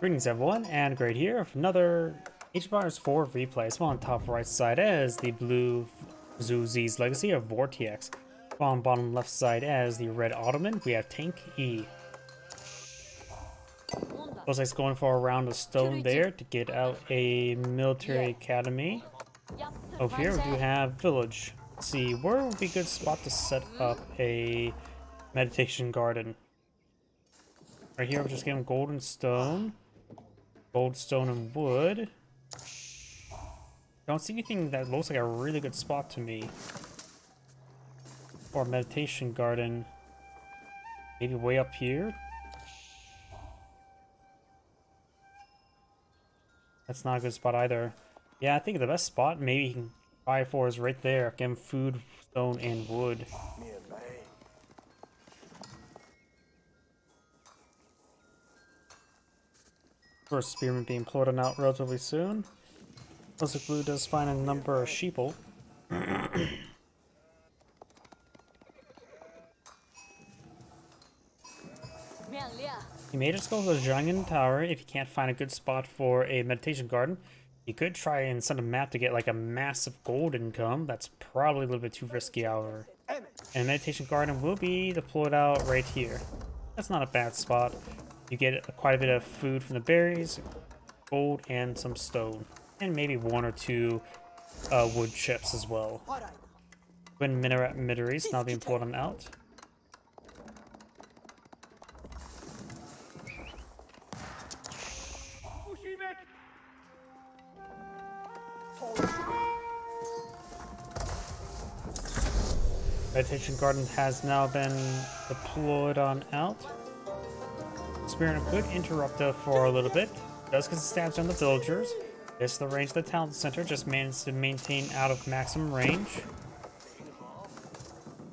Greetings everyone, and great here for another Age of Empires 4 replay. So on top right side as the blue Zhu Xi's Legacy of VortiX. On bottom left side as the red Ottoman, we have Tank E. Looks like it's going for a round of stone there to get out a military academy. Over here we do have village. Let's see, where would be a good spot to set up a meditation garden? Right here we're just getting golden stone. Gold, stone, and wood. Don't see anything that looks like a really good spot to me. Or meditation garden. Maybe way up here? That's not a good spot either. Yeah, I think the best spot maybe you can try for is right there. Again, food, stone, and wood. First spearman being plotted out relatively soon. Like Blue does find a number of sheeple. you may just go to the Jiangnan Tower if you can't find a good spot for a meditation garden. You could try and send a map to get like a massive gold income. That's probably a little bit too risky, however. And meditation garden will be deployed out right here. That's not a bad spot. You get quite a bit of food from the berries, gold, and some stone. And maybe one or two uh, wood chips as well. Twin Minaret Medrese now being pulled on out. Meditation Garden has now been deployed on out. Spearman could interrupt for a little bit. Does get stabs on the villagers. This is the range of the town center, just managed to maintain out of maximum range.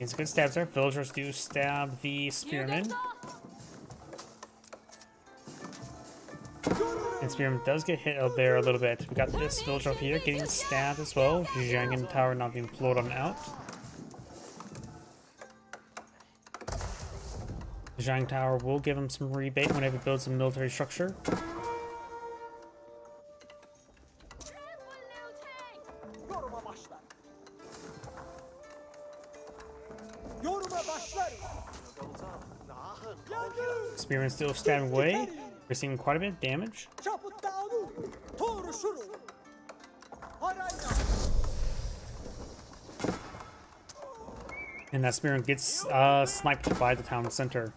It's good stabs there. Villagers do stab the spearman. And Spearman does get hit out there a little bit. We got this villager over here getting stabbed as well. Jiangnan Tower not being blown on out. Zhang Tower will give him some rebate whenever he builds a military structure. Spearman still standing away, receiving quite a bit of damage. And that Spearman gets uh, sniped by the town center.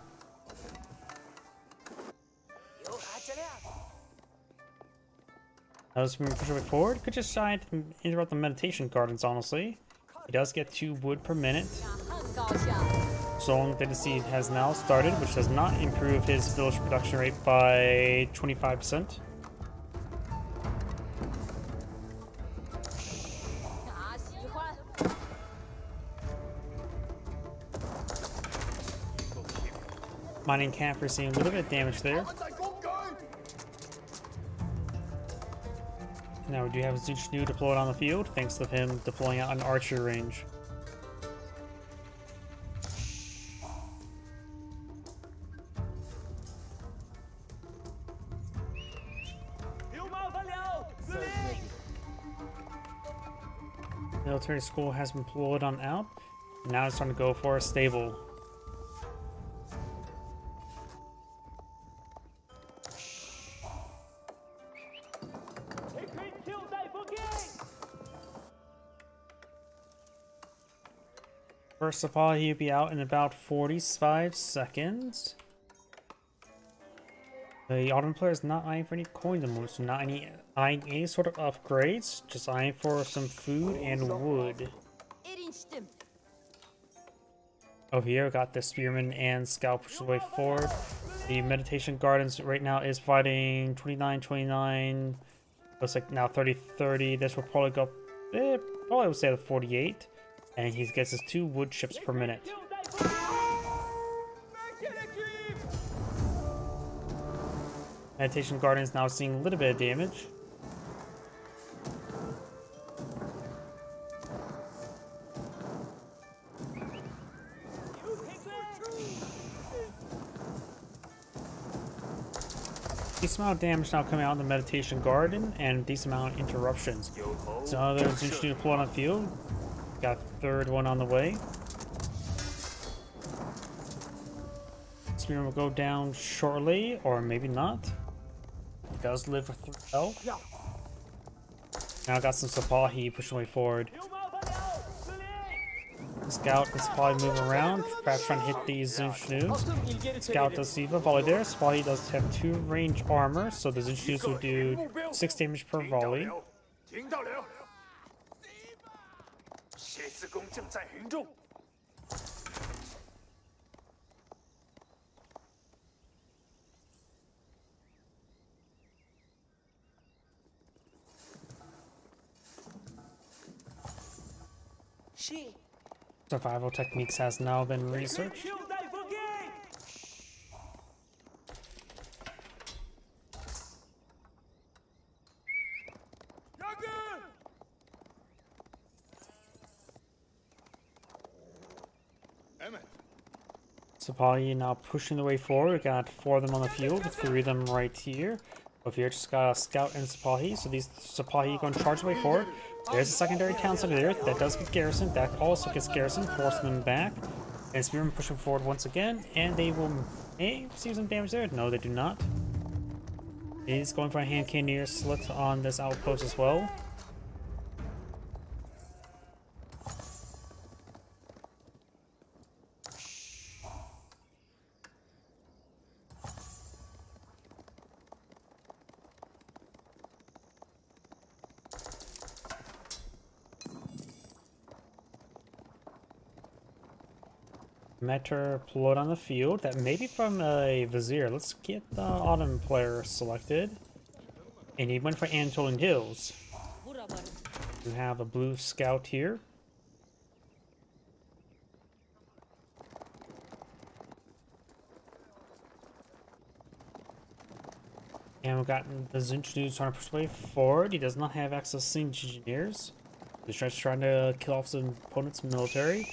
As we push way forward, could just try to interrupt the meditation gardens, honestly. He does get two wood per minute. Song Dynasty has now started, which does not improve his village production rate by 25%. Mining camp receiving a little bit of damage there. Now we do have Zuchnu deployed on the field, thanks to him deploying out an archer range. Military school has been deployed on out. Now it's time to go for a stable. First of all, he'll be out in about 45 seconds. The Ottoman player is not eyeing for any coins anymore, so not any eyeing any sort of upgrades, just eyeing for some food and wood. Over here, we got the Spearman and Scout push the way forward. The Meditation Gardens right now is fighting 29-29. Looks like now 30-30. This will probably go, eh, probably would say the 48 and he gets his two wood chips per minute. Meditation Garden is now seeing a little bit of damage. decent amount of damage now coming out in the meditation garden and decent amount of interruptions. So there's interesting to pull on the field. Got third one on the way. Spearman will go down shortly, or maybe not. He does live with three health. Now I got some Sipahi pushing way forward. Scout is probably moving around, perhaps trying to hit these Zinchnoos. Scout does see the volley there. Sipahi does have two range armor, so the Zinchnoos will do 6 damage per volley. Survival techniques has now been researched. Sipahi now pushing the way forward. We got four of them on the field, three of them right here. Over here, just got a scout and Sipahi. So these Sipahi going to charge the way forward. There's a secondary town center there. That does get garrison. That also gets garrison, forcing them back. And Spearman pushing forward once again. And they will may receive some damage there. No, they do not. He's going for a hand cannoneer slit on this outpost as well. Meter plot on the field. That may be from a Vizier. Let's get the Ottoman player selected. And he went for Antolin Hills. We have a blue scout here. And we've got the Zinch trying to push way forward. He does not have access to engineers. He's trying to kill off some opponent's military.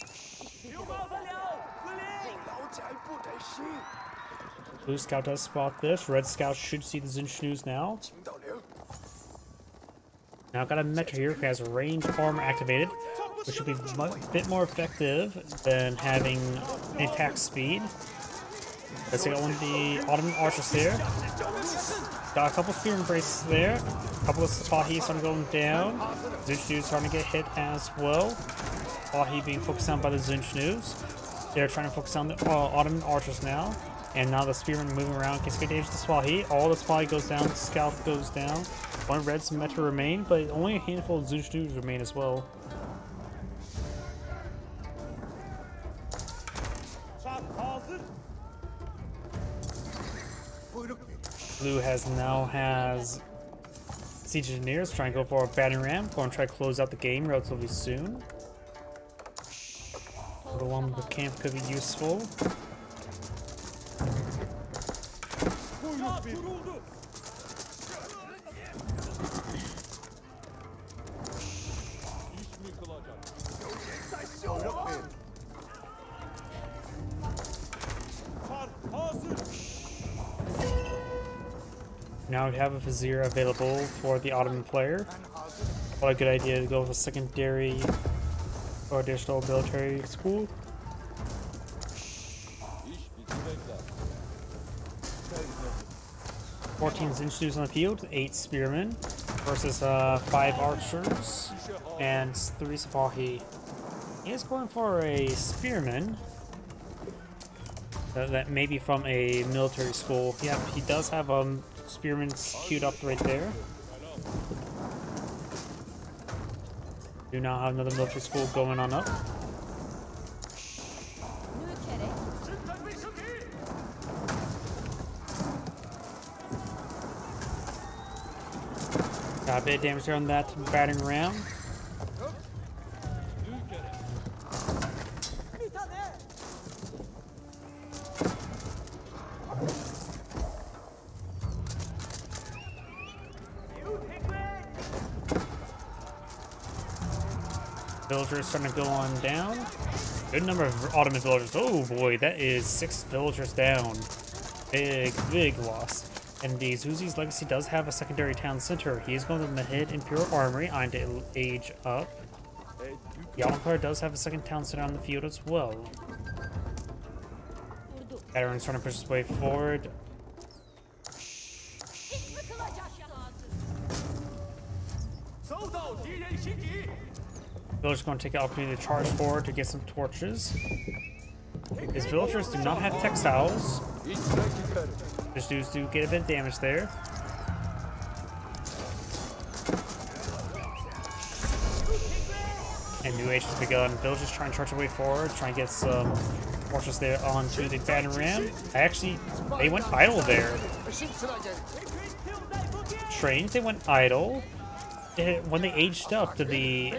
Blue Scout does spot this. Red Scout should see the Zinchnoos now. Now I've got a Metro here who has range armor activated, which should be a bit more effective than having attack speed. Let's take one of the Ottoman Archers there. Got a couple Spear Embraces there. A couple of Sipahi starting going down. Zinchnoos starting to get hit as well. Sipahi being focused on by the Zinchnoos. They're trying to focus on the uh, Ottoman Archers now. And now the spearman moving around can get damage to Sipahi. All the Sipahi goes down, Scalp goes down. One red Symmetra remain, but only a handful of Zushus remain as well. Blue has now has Siege Engineers trying to go for a batting ram. Going to try to close out the game relatively soon. The one with camp could be useful. Now we have a Vizier available for the Ottoman player. What a good idea to go with a secondary or additional military school. 14 Zinchus on the field, 8 Spearmen versus uh, 5 Archers and 3 Sipahi. He is going for a Spearman that, that may be from a military school. Yeah, he does have um, Spearmen queued up right there. Do now have another military school going on up. Bit of damage there on that batting ram. Villagers starting to go on down. Good number of Ottoman villagers. Oh boy, that is six villagers down. Big, big loss. And the Zhu Xi's Legacy does have a secondary town center. He is going to hit Imperial Armory, eyeing to age up. Player does have a second town center on the field as well. Veteran's trying to push his way forward. Villager's going to take the opportunity to charge forward to get some torches. His villagers do not have textiles. Dudes do get a bit of damage there. And new age has begun. Villagers trying to charge their way forward, trying to get some forces there onto the battering ram. Actually, they went idle there. Strange, they went idle. When they aged up, did the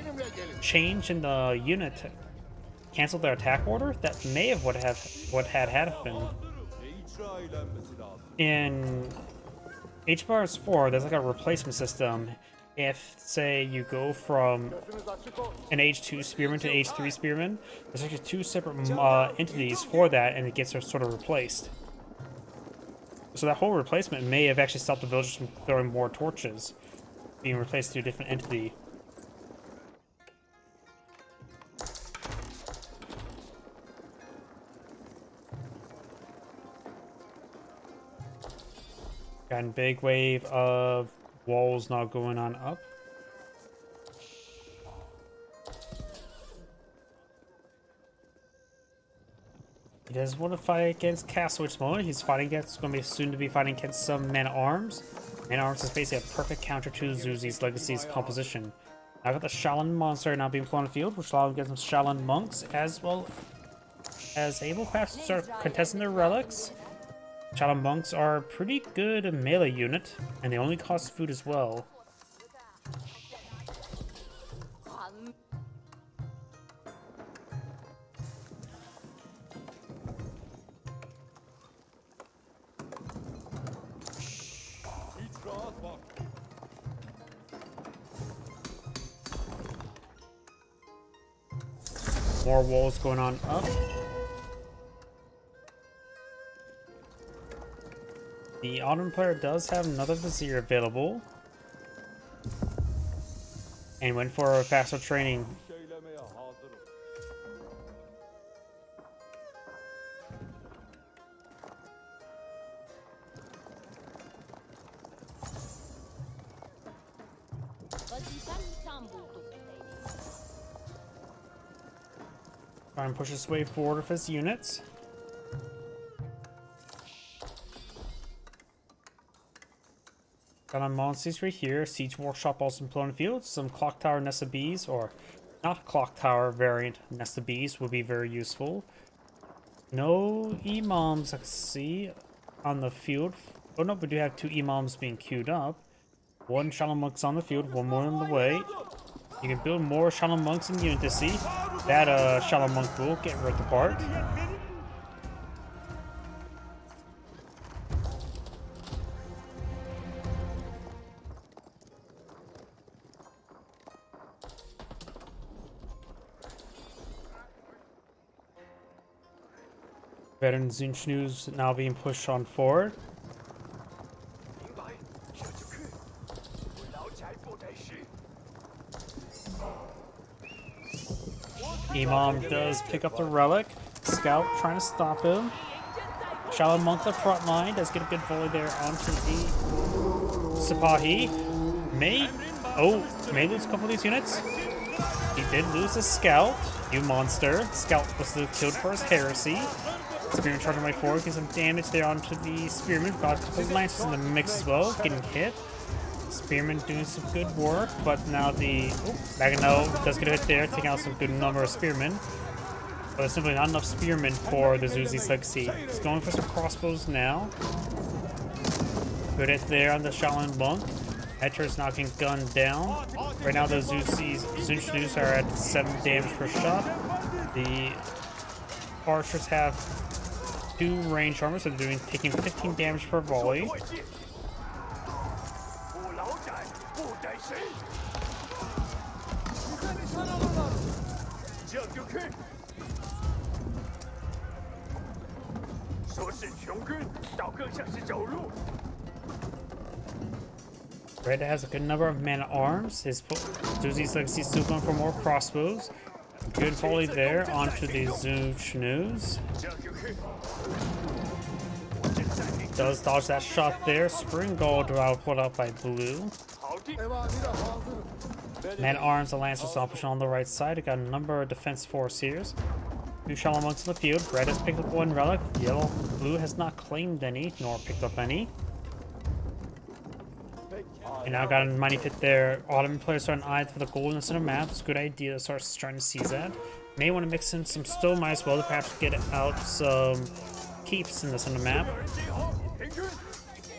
change in the unit cancel their attack order? That may have what have what had happened. In H bars 4, there's like a replacement system. If, say, you go from an H2 Spearman to H3 Spearman, there's actually two separate uh, entities for that, and it gets sort of replaced. So that whole replacement may have actually stopped the villagers from throwing more torches, being replaced to a different entity. Got a big wave of walls now going on up. He does want to fight against Castle Witch moment. He's fighting against, going to be soon to be fighting against some Man Arms. Man Arms is basically a perfect counter to Zhu Xi's Legacy's composition. I've got the Shaolin Monastery now being put on the field, which allows him to get some Shaolin monks, as well as able to start contesting their relics. Shaolin monks are a pretty good melee unit, and they only cost food as well. More walls going on up. The Ottoman player does have another Vizier available. And went for a faster training. Try and push his way forward with his units. Got monsters right here. Siege Workshop also in Plone Field. Some Clock Tower Nest of Bees, or not Clock Tower variant Nest of Bees would be very useful. No Imams I can see on the field. Oh no, we do have two Imams being queued up. One Shaolin Monk's on the field, one more on the way. You can build more Shaolin Monks in Unity. That uh, Shaolin Monk will get ripped apart. Veteran Zunchnu's now being pushed on forward. Imam does pick up the relic. Scout trying to stop him. Shaolin Monk the front line does get a good volley there onto the Sipahi. May oh may lose a couple of these units. He did lose a scout. You monster. Scout was killed for his heresy. Spearman charging right forward, getting some damage there onto the Spearman. Got a couple of Lances in the mix as well, getting hit. Spearman doing some good work, but now the Mangonel does get a hit there, taking out some good number of Spearmen. But there's simply not enough Spearmen for the Zhu Xi's Legacy. He's going for some crossbows now. Good hit there on the Shaolin Monk. is knocking gun down. Right now the Zhu Xi's Zunchnus are at 7 damage per shot. The archers have two range armor, so they're doing taking 15 damage per volley. Red has a good number of man arms. His Zhu Xi's Legacy going for more crossbows. Good volley there onto the Zoom Schnews. Does dodge that shot there. Springald out put up by Blue. Man arms, the Lancers all pushing on the right side. Got a number of defense force here. Two Shaolin monks in the field. Red has picked up one relic. Yellow, blue has not claimed any, nor picked up any. And now got a mighty pit there. Ottoman players starting to eye for the gold in the center map. It's a good idea to start trying to seize that. May want to mix in some stone might as well to perhaps get out some keeps in the center map.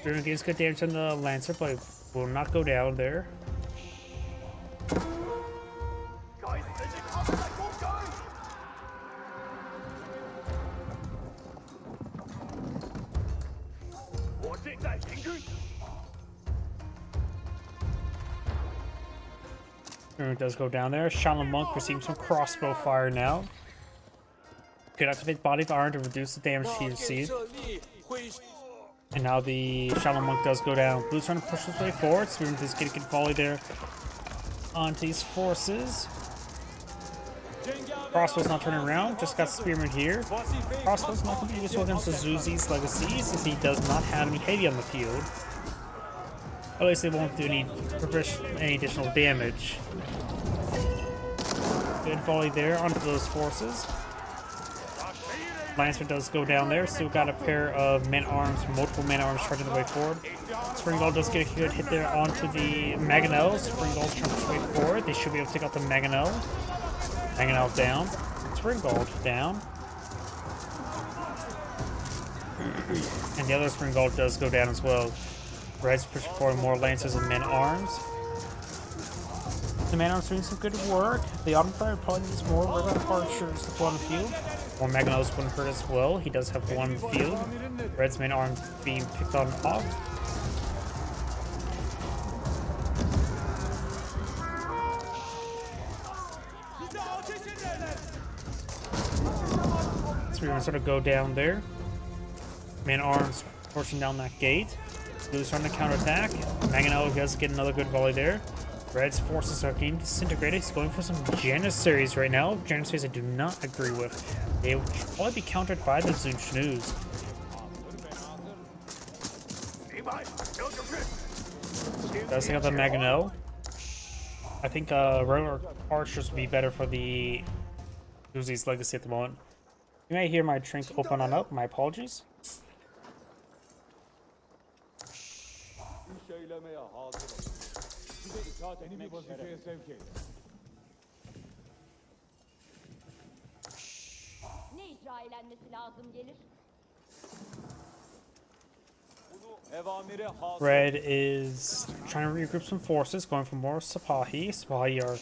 Doing gains good damage on the Lancer, but will not go down there. Does go down there. Shaolin Monk receives some crossbow fire now. Could activate Body of Iron to reduce the damage he received. And now the Shaolin Monk does go down. Blue's trying to push his way forward. Spearman is getting a good volley there onto these forces. Crossbow's not turning around, just got Spearman here. Crossbow's not going to be useful against the Zhu Xi's Legacy since he does not have any heavy on the field. At least they won't do any, any additional damage. Good volley there onto those forces. Lancer does go down there. Still got a pair of men arms, multiple men arms charging the way forward. Springald does get a good hit there onto the Mangonel. Springald's trying to way forward. They should be able to take out the Mangonel. Mangonel down. Springald down. and the other Springald does go down as well. Red's forward more Lancers and Men Arms. The Man Arms doing some good work. The Ottoman probably needs more regular archers to on the field. More Mangonels wouldn't hurt as well. He does have one field. Red's main arm being picked on off. So we're gonna sort of go down there. Man arms pushing down that gate. Blue's starting to counterattack. Mangonel does get another good volley there. Red's forces are getting disintegrated. He's going for some Janissaries right now. Janissaries I do not agree with. They will probably be countered by the Zunch News. Does take out the Mangonel. I think uh, regular archers would be better for the Uzi's legacy at the moment. You may hear my drink open on up. My apologies. Söylemeye hazır Size itaat etmek vazifeye sevk Ne icra elenmesi lazım gelir? Red is trying to regroup some forces, going for more Sipahi. Sipahi are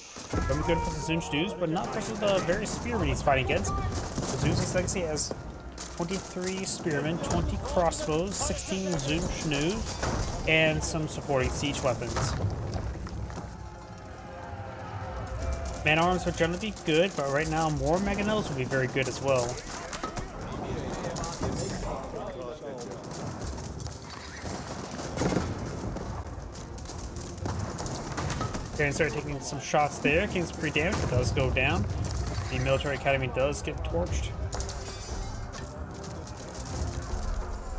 very good for the Zunch but not versus the very spearmen he's fighting against. Zhu Xi's legacy has 23 spearmen, 20 crossbows, 16 zoom schnoos, and some supporting siege weapons. Man arms would generally be good, but right now more Mangonels would be very good as well. Going to start taking some shots there. King's pretty damage, but does go down. The military academy does get torched.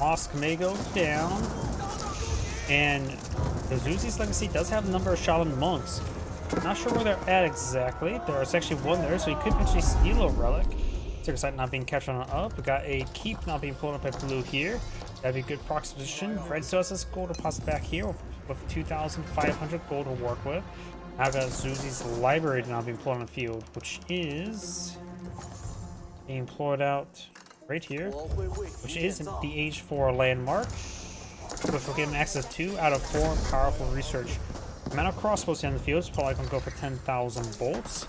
Mosque may go down. And the Zhu Xi's Legacy does have a number of Shaolin monks. Not sure where they're at exactly. There's actually one there, so you could potentially steal a relic. Sight not being captured on up. We got a keep not being pulled up by blue here. That'd be a good proxy position. Red still has this gold deposit back here with 2,500 gold to work with. Now got Zhu Xi's library now being pulled on the field, which is being pulled out right here, which is the age 4 landmark, which will give him access to out of 4 powerful research. Amount of crossbows in the field is probably going to go for 10,000 bolts.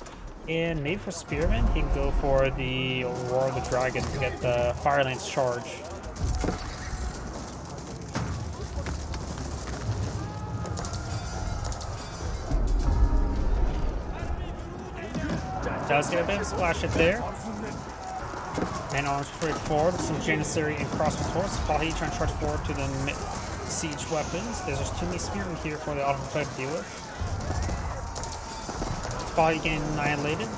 And maybe for Spearman, he can go for the Roar of the Dragon to get the Fire Lance charge. Does get a bit of splash hit there. Man arms straight forward, some Janissary and crossbow force. Pahi trying to charge forward to the siege weapons. There's just too many spearmen here for the auto player to deal with. Spotty getting annihilated.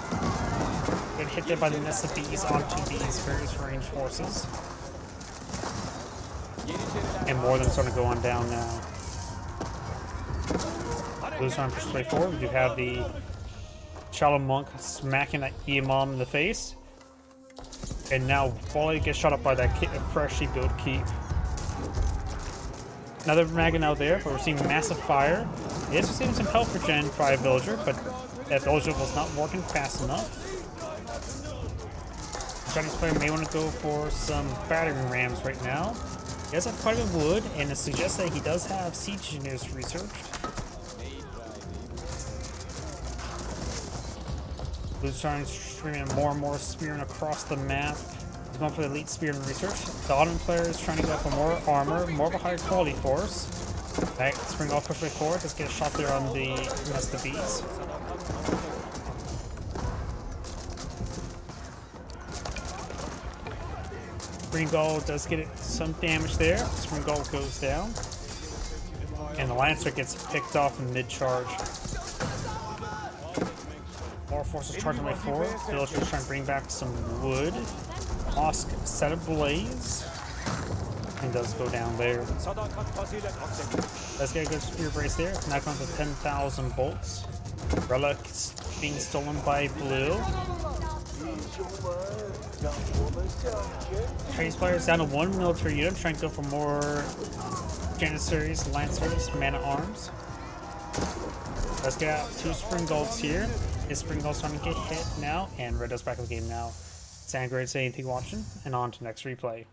Get hit there by the nest of bees onto these various range forces. And more of them starting to go on down now. Blues on Persuade forward. We do have the Shadow Monk smacking that Imam in the face. And now Wally gets shot up by that freshly built keep. Another Magan out there, but we're seeing massive fire. It is receiving some help for Gen 5 Villager, but that Villager was not working fast enough. Chinese player may want to go for some battering rams right now. He does have quite a bit of wood, and it suggests that he does have siege engineers researched. Trying streaming more and more spearing across the map. He's going for the elite spearman research. The Ottoman player is trying to go for more armor, more of a higher quality force. Right, spring all push way forward. Let's get a shot there on the nest of bees. Springald does get some damage there. Springald goes down. And the Lancer gets picked off in mid-charge. Forces charging way forward. Villagers trying to bring back some wood. Mosque set ablaze. And does go down there. Let's get a good spear brace there. Knock on to 10,000 bolts. Relics being stolen by blue. Chinese players down to one military unit, trying to go for more Janissaries, Lancers, Man at Arms. Let's get out two Springalds here. Is Spring starting to get hit now? And Red does back in the game now. Sound great, say anything watching, and on to next replay.